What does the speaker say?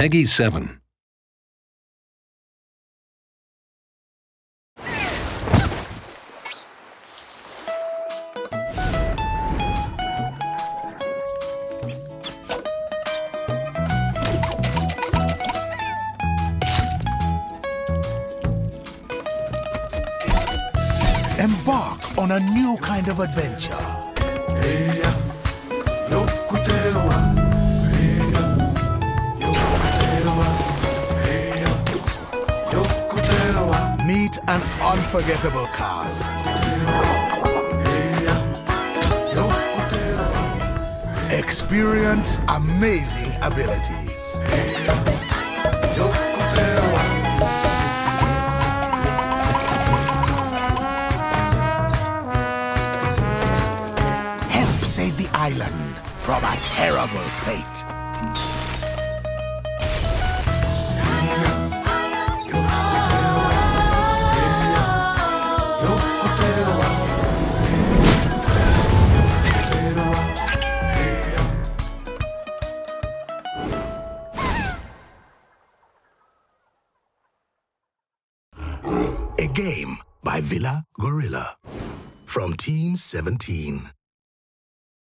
PEGI 7. Embark on a new kind of adventure. An unforgettable cast. Experience amazing abilities. Help save the island from a terrible fate. A game by Villa Gorilla from Team 17.